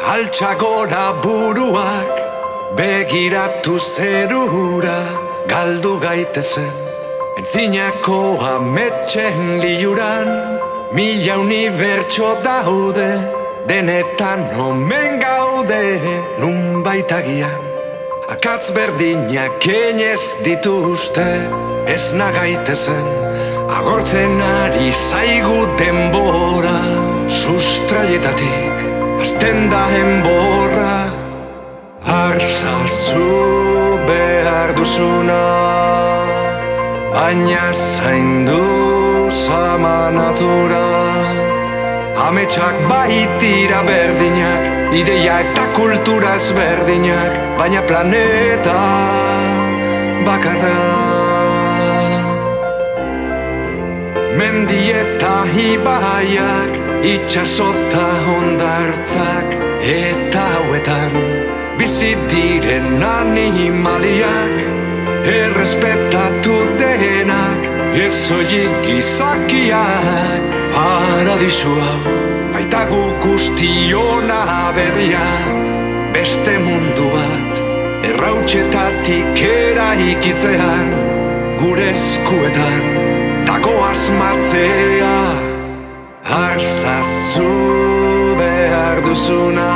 Altxagora buruak begiratu zerura galdu gaitezen. Entzinako ametxen liuran mila unibertso daude denetan omen gaude nun baitagian Akatz berdinak kenez dituzte ez nagaitezen. Agortzen ari zaigu denbora sustraietatik Azten da enborra Arzazu behar duzuna. Baina zaindu zama natura. Ametsak baitira berdinak Ideia eta kultura ezberdinak. Baina planeta bakarra. Mendieta ibaiak Itxasota hondartzak Eta hauetan Bizi diren animaliak. Errespetatu denak Ezoik izakiak Paradisu hau Baita gu guztiona berria. Beste mundu bat Errautxetatik eraikitzean Gure eskuetan. Dago asmatzea duzuna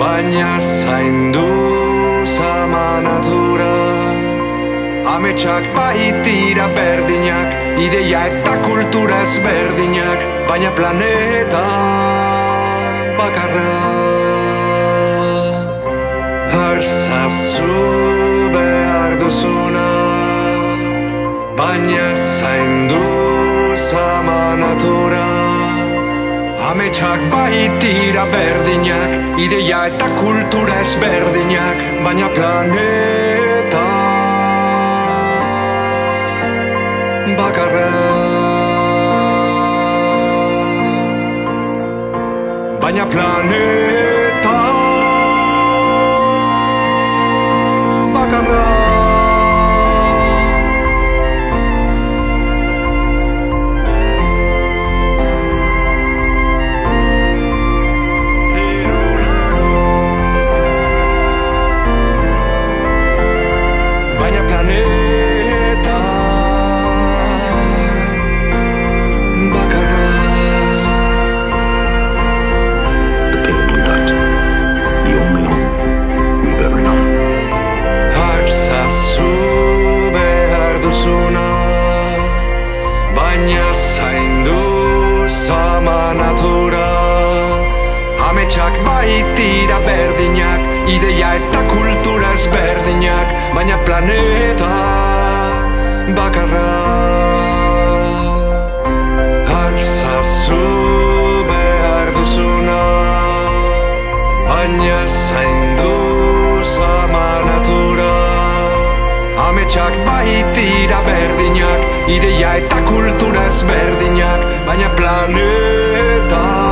Baina zaindu zama natura. Ametsak baitira berdinak Ideia eta kultura ezberdinak Baina planeta bakarra. Arzazu behar duzuna Baina zaindu zama natura Ametsak baitira berdinak Ideia eta kultura ezberdinak Baina planeta bakarra. Baina planeta Ametsak baitira berdinak Ideia eta kultura ezberdinak Baina planeta bakarra. Arzazu behar duzuna Baina zaindu zama natura. Ametsak baitira berdinak Ideia eta kultura ezberdinak Baina planeta